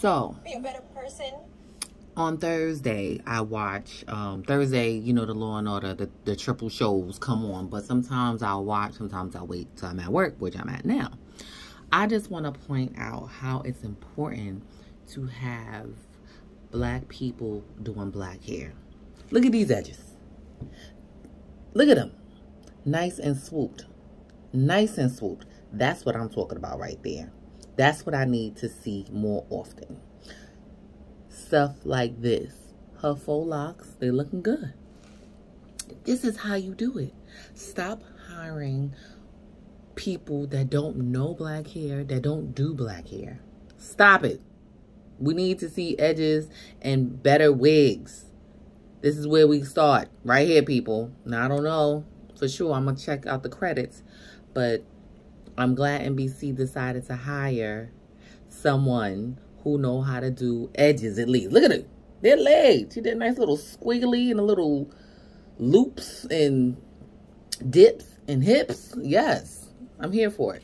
So, Be a better person. on Thursday, I watch um, Thursday. You know the Law and Order, the, the triple shows come on. But sometimes I'll watch. Sometimes I'll wait till I'm at work, which I'm at now. I just want to point out how it's important to have black people doing black hair. Look at these edges. Look at them. Nice and swooped. Nice and swooped. That's what I'm talking about right there. That's what I need to see more often. Stuff like this. Her faux locks, they looking good. This is how you do it. Stop hiring people that don't know black hair, that don't do black hair. Stop it. We need to see edges and better wigs. This is where we start. Right here, people. Now, I don't know for sure. I'm going to check out the credits. But I'm glad NBC decided to hire someone who know how to do edges at least. Look at it. They're laid. She did nice little squiggly and a little loops and dips and hips. Yes, I'm here for it.